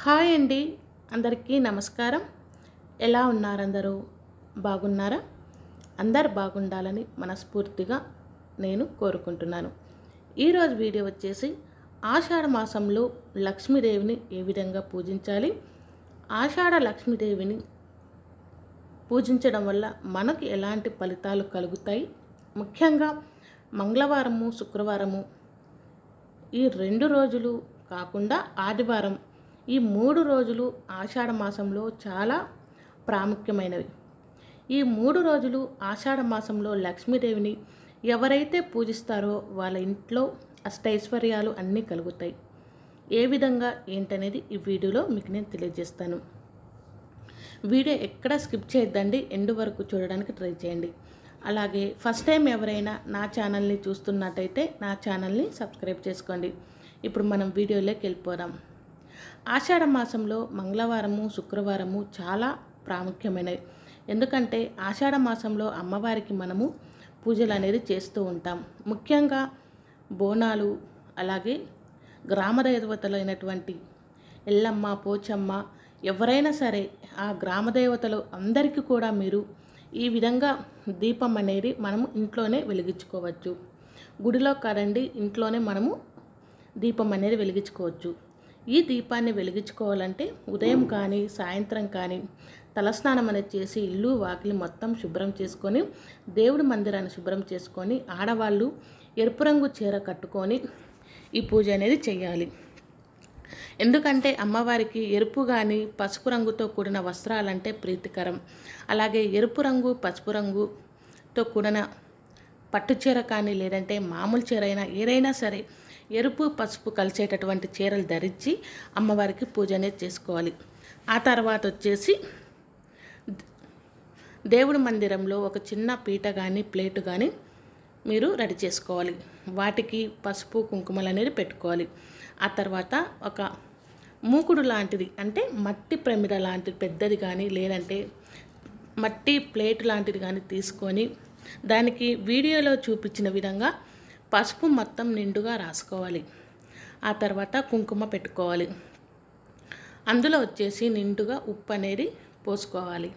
Hi అండి. అందరికీ నమస్కారం. ఎలా ఉన్నారు అందరూ బాగున్నారా? అందరు బాగుండాలని మనస్ఫూర్తిగా నేను కోరుకుంటున్నాను. ఈరోజు వీడియో వచ్చేసి ఆషాఢ మాసంలో లక్ష్మీదేవిని ఏ విధంగా పూజించాలి? ఆషాఢ లక్ష్మీదేవిని పూజించడం వల్ల మనకు ఎలాంటి ఫలితాలు కలుగుతాయి? ముఖ్యంగా మంగళవారము శుక్రవారము ఈ రెండు రోజులు కాకుండా ఆదివారం ఈ మూడు రోజులు ఆషాఢ మాసంలో చాలా ప్రాముఖ్యమైనవి. ఈ మూడు రోజులు ఆషాఢ మాసంలో లక్ష్మీదేవిని ఎవరైతే పూజిస్తారో వాళ్ళ ఇంట్లో అష్టైశ్వర్యాలు అన్నీ కలుగుతాయి. ఏ విధంగా ఏంటనేది ఈ వీడియోలో మీకు నేను తెలియజేస్తాను. వీడియో ఎక్కడ స్కిప్ చేయొద్దండి ఎండు వరకు చూడడానికి ట్రై చేయండి. అలాగే ఫస్ట్ టైం ఎవరైనా నా ఛానల్ని చూస్తున్నట్టయితే నా ఛానల్ని సబ్స్క్రైబ్ చేసుకోండి. ఇప్పుడు మనం వీడియోలోకి వెళ్ళిపోదాం. ఆషాఢ మాసంలో మంగళవారము శుక్రవారము చాలా ప్రాముఖ్యమైనవి. ఎందుకంటే ఆషాఢ మాసంలో అమ్మవారికి మనము పూజలు అనేది చేస్తూ ఉంటాం. ముఖ్యంగా బోనాలు అలాగే గ్రామ దేవతలైనటువంటి ఎల్లమ్మ పోచమ్మ ఎవరైనా సరే ఆ గ్రామ దేవతలు అందరికీ కూడా మీరు ఈ విధంగా దీపం అనేది మనము ఇంట్లోనే వెలిగించుకోవచ్చు. గుడిలో కాదండి ఇంట్లోనే మనము దీపం అనేది వెలిగించుకోవచ్చు. ఈ దీపాన్ని వెలిగించుకోవాలంటే ఉదయం కానీ సాయంత్రం కానీ తలస్నానం అనేది చేసి ఇల్లు వాకిలి మొత్తం శుభ్రం చేసుకొని దేవుడి మందిరాన్ని శుభ్రం చేసుకొని ఆడవాళ్ళు ఎరుపు రంగు చీర కట్టుకొని ఈ పూజ అనేది చేయాలి. ఎందుకంటే అమ్మవారికి ఎరుపు కానీ పసుపు రంగుతో కూడిన వస్త్రాలంటే ప్రీతికరం. అలాగే ఎరుపు రంగు పసుపు రంగుతో కూడిన పట్టు చీర కానీ లేదంటే మామూలు చీర అయినా ఏదైనా సరే ఎరుపు పసుపు కలిసేటటువంటి చీరలు ధరించి అమ్మవారికి పూజ అనేది చేసుకోవాలి. ఆ తర్వాత వచ్చేసి దేవుడి మందిరంలో ఒక చిన్న పీట కానీ ప్లేటు కానీ మీరు రెడీ చేసుకోవాలి. వాటికి పసుపు కుంకుమలు అనేది పెట్టుకోవాలి. ఆ తర్వాత ఒక మూకుడు లాంటిది అంటే మట్టి ప్రమిద లాంటిది పెద్దది కానీ లేదంటే మట్టి ప్లేట్ లాంటిది కానీ తీసుకొని దానికి వీడియోలో చూపించిన విధంగా పసుపు మొత్తం నిండుగా రాసుకోవాలి. ఆ తర్వాత కుంకుమ పెట్టుకోవాలి. అందులో వచ్చేసి నిండుగా ఉప్పు అనేది పోసుకోవాలి.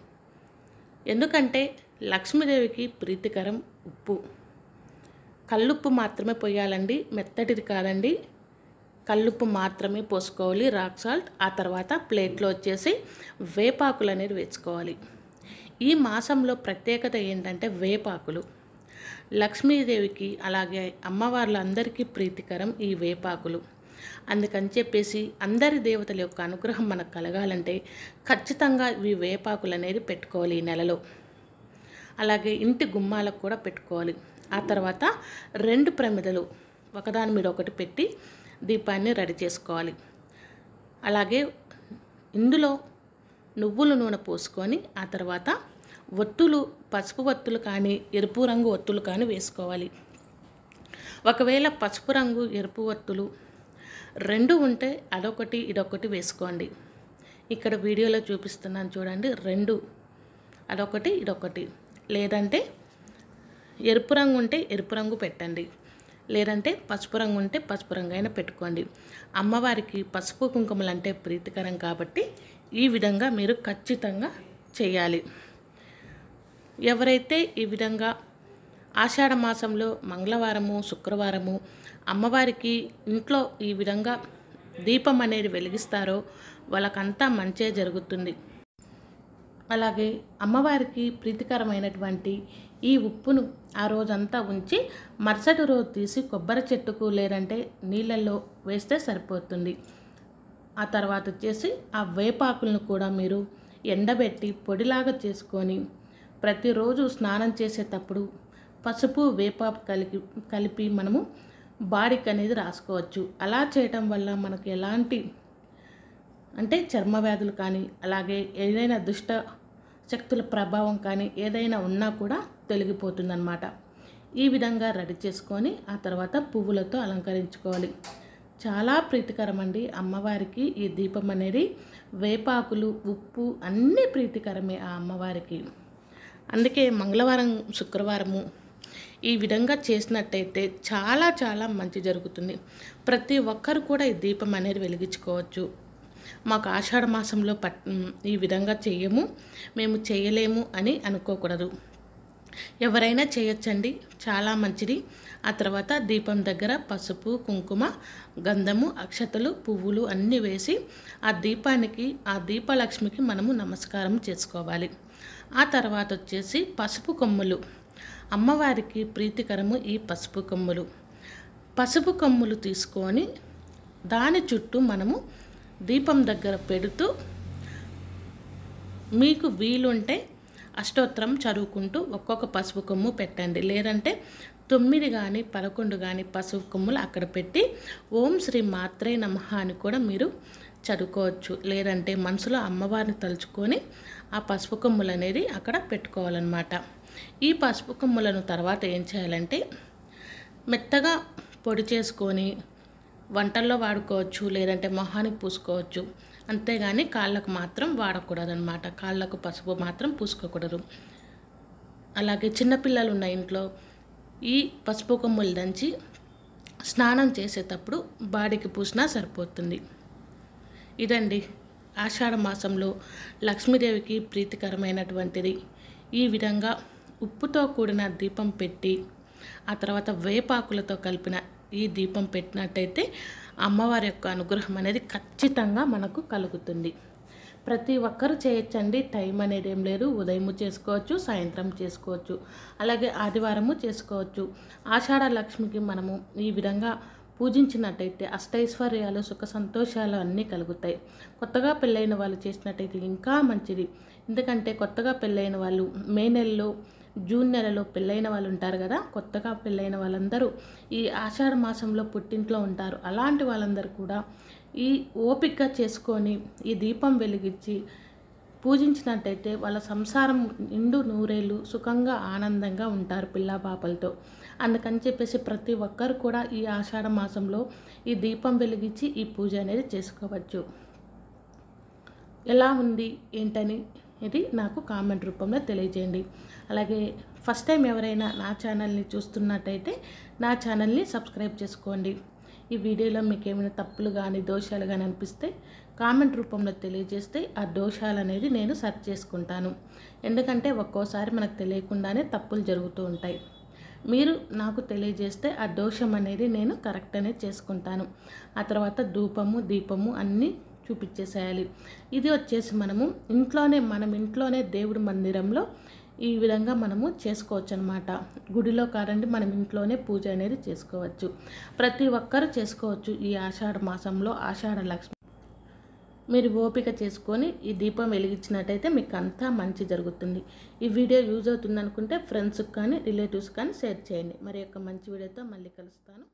ఎందుకంటే లక్ష్మీదేవికి ప్రీతికరం ఉప్పు. కల్లుప్పు మాత్రమే పోయాలండి మెత్తటిది కాదండి. కల్లుప్పు మాత్రమే పోసుకోవాలి రాక్ సాల్ట్. ఆ తర్వాత ప్లేట్లో వచ్చేసి వేపాకులు అనేది వేసుకోవాలి. ఈ మాసంలో ప్రత్యేకత ఏంటంటే వేపాకులు. లక్ష్మీదేవికి అలాగే అమ్మవార్లందరికీ ప్రీతికరం ఈ వేపాకులు. అందుకని చెప్పేసి అందరి దేవతల యొక్క అనుగ్రహం మనకు కలగాలంటే ఖచ్చితంగా ఈ వేపాకులు అనేది పెట్టుకోవాలి ఈ నెలలో. అలాగే ఇంటి గుమ్మాలకు కూడా పెట్టుకోవాలి. ఆ తర్వాత రెండు ప్రమిదలు ఒకదాని మీద ఒకటి పెట్టి దీపాన్ని రెడీ చేసుకోవాలి. అలాగే ఇందులో నువ్వుల నూనె పోసుకొని ఆ తర్వాత ఒత్తులు పసుపు ఒత్తులు కానీ ఎరుపు రంగు ఒత్తులు కానీ వేసుకోవాలి. ఒకవేళ పసుపు రంగు ఎరుపు ఒత్తులు రెండు ఉంటే అదొకటి ఇదొకటి వేసుకోండి. ఇక్కడ వీడియోలో చూపిస్తున్నాను చూడండి రెండు అదొకటి ఇదొకటి. లేదంటే ఎరుపు రంగు ఉంటే ఎరుపు రంగు పెట్టండి. లేదంటే పసుపు రంగు ఉంటే పసుపు రంగు అయినా పెట్టుకోండి. అమ్మవారికి పసుపు కుంకుమలు అంటే ప్రీతికరం కాబట్టి ఈ విధంగా మీరు ఖచ్చితంగా చేయాలి. ఎవరైతే ఈ విధంగా ఆషాఢ మాసంలో మంగళవారము శుక్రవారము అమ్మవారికి ఇంట్లో ఈ విధంగా దీపం అనేది వెలిగిస్తారో వాళ్ళకంతా మంచే జరుగుతుంది. అలాగే అమ్మవారికి ప్రీతికరమైనటువంటి ఈ ఉప్పును ఆ రోజంతా ఉంచి మరుసటి రోజు తీసి కొబ్బరి చెట్టుకు లేదంటే నీళ్ళల్లో వేస్తే సరిపోతుంది. ఆ తర్వాత వచ్చేసి ఆ వేపాకులను కూడా మీరు ఎండబెట్టి పొడిలాగా చేసుకొని ప్రతిరోజు స్నానం చేసేటప్పుడు పసుపు వేపాకు కలిపి కలిపి మనము బాడీకి అనేది రాసుకోవచ్చు. అలా చేయటం వల్ల మనకు ఎలాంటి అంటే చర్మ వ్యాధులు కానీ అలాగే ఏదైనా దుష్ట శక్తుల ప్రభావం కానీ ఏదైనా ఉన్నా కూడా తొలగిపోతుందన్నమాట. ఈ విధంగా రెడీ చేసుకొని ఆ తర్వాత పువ్వులతో అలంకరించుకోవాలి. చాలా ప్రీతికరం అండి అమ్మవారికి ఈ దీపం అనేది వేపాకులు ఉప్పు అన్నీ ప్రీతికరమే ఆ అమ్మవారికి. అందుకే మంగళవారం శుక్రవారము ఈ విధంగా చేసినట్టయితే చాలా చాలా మంచి జరుగుతుంది. ప్రతి ఒక్కరు కూడా ఈ దీపం అనేది వెలిగించుకోవచ్చు. మాకు ఆషాఢ మాసంలో పట్ ఈ విధంగా చేయము మేము చేయలేము అని అనుకోకూడదు. ఎవరైనా చేయొచ్చండి. చాలా మంచిది. ఆ తర్వాత దీపం దగ్గర పసుపు కుంకుమ గంధము అక్షతలు పువ్వులు అన్నీ వేసి ఆ దీపానికి ఆ దీపలక్ష్మికి మనము నమస్కారం చేసుకోవాలి. ఆ తర్వాత వచ్చేసి పసుపు కొమ్ములు. అమ్మవారికి ప్రీతికరము ఈ పసుపు కొమ్ములు. పసుపు కొమ్ములు తీసుకొని దాని చుట్టూ మనము దీపం దగ్గర పెడుతూ మీకు వీలుంటే అష్టోత్తరం చదువుకుంటూ ఒక్కొక్క పసుపు కొమ్ము పెట్టండి. లేదంటే తొమ్మిది కానీ పదకొండు కానీ పసుపు కొమ్ములు అక్కడ పెట్టి ఓం శ్రీ మాత్రే నమ అని కూడా మీరు చదువుకోవచ్చు. లేదంటే మనసులో అమ్మవారిని తలుచుకొని ఆ పసుపు కొమ్ములు అనేది అక్కడ పెట్టుకోవాలన్నమాట. ఈ పసుపు కొమ్ములను తర్వాత ఏం చేయాలంటే మెత్తగా పొడి చేసుకొని వంటల్లో వాడుకోవచ్చు లేదంటే మొహానికి పూసుకోవచ్చు. అంతేగాని కాళ్ళకు మాత్రం వాడకూడదనమాట కాళ్ళకు పసుపు మాత్రం పూసుకోకూడదు. అలాగే చిన్నపిల్లలు ఉన్న ఇంట్లో ఈ పసుపు కొమ్ములు దంచి స్నానం చేసేటప్పుడు బాడీకి పూసినా సరిపోతుంది. ఇదండి. ఆషాఢ మాసంలో లక్ష్మీదేవికి ప్రీతికరమైనటువంటిది. ఈ విధంగా ఉప్పుతో కూడిన దీపం పెట్టి ఆ తర్వాత వేపాకులతో కలిపిన ఈ దీపం పెట్టినట్టయితే అమ్మవారి యొక్క అనుగ్రహం అనేది ఖచ్చితంగా మనకు కలుగుతుంది. ప్రతి ఒక్కరు చేయొచ్చండి. టైం అనేది ఏం లేదు. ఉదయము చేసుకోవచ్చు సాయంత్రం చేసుకోవచ్చు అలాగే ఆదివారము చేసుకోవచ్చు. ఆషాఢ లక్ష్మికి మనము ఈ విధంగా పూజించినట్టయితే అష్టైశ్వర్యాలు సుఖ సంతోషాలు అన్నీ కలుగుతాయి. కొత్తగా పెళ్ళైన వాళ్ళు చేసినట్టయితే ఇంకా మంచిది. ఎందుకంటే కొత్తగా పెళ్ళైన వాళ్ళు మే నెలలో జూన్ నెలలో పెళ్ళైన వాళ్ళు ఉంటారు కదా కొత్తగా పెళ్ళైన వాళ్ళందరూ ఈ ఆషాఢ మాసంలో పుట్టింట్లో ఉంటారు. అలాంటి వాళ్ళందరూ కూడా ఈ ఓపిక చేసుకొని ఈ దీపం వెలిగించి పూజించినట్టయితే వాళ్ళ సంసారం నిండు నూరేళ్ళు సుఖంగా ఆనందంగా ఉంటారు పిల్ల పాపలతో. అందుకని చెప్పేసి ప్రతి ఒక్కరు కూడా ఈ ఆషాఢ మాసంలో ఈ దీపం వెలిగించి ఈ పూజ అనేది చేసుకోవచ్చు. ఎలా ఉంది? ఏంటని ఇది నాకు కామెంట్ రూపంలో తెలియజేయండి. అలాగే ఫస్ట్ టైం ఎవరైనా నా ఛానల్ని చూస్తున్నట్టయితే నా ఛానల్ని సబ్స్క్రైబ్ చేసుకోండి. ఈ వీడియోలో మీకు ఏమైనా తప్పులు కానీ దోషాలు కానీ అనిపిస్తే కామెంట్ రూపంలో తెలియజేస్తే ఆ దోషాలు అనేది నేను సెర్చ్ చేసుకుంటాను. ఎందుకంటే ఒక్కోసారి మనకు తెలియకుండానే తప్పులు జరుగుతూ ఉంటాయి. మీరు నాకు తెలియజేస్తే ఆ దోషం అనేది నేను కరెక్ట్ అనేది చేసుకుంటాను. ఆ తర్వాత ధూపము దీపము అన్నీ చూపించేసేయాలి. ఇది వచ్చేసి మనము ఇంట్లోనే మనం ఇంట్లోనే దేవుడి మందిరంలో ఈ విధంగా మనము చేసుకోవచ్చు అనమాట గుడిలో కాదండి మనం ఇంట్లోనే పూజ అనేది చేసుకోవచ్చు. ప్రతి ఒక్కరు చేసుకోవచ్చు ఈ ఆషాఢ మాసంలో ఆషాఢ లక్ష్మి మీరు ఓపిక చేసుకొని ఈ దీపం వెలిగించినట్టయితే మీకు అంతా మంచి జరుగుతుంది. ఈ వీడియో యూజ్ అవుతుంది అనుకుంటే ఫ్రెండ్స్కి కానీ రిలేటివ్స్ కానీ షేర్ చేయండి. మరి యొక్క మంచి వీడియోతో మళ్ళీ కలుస్తాను.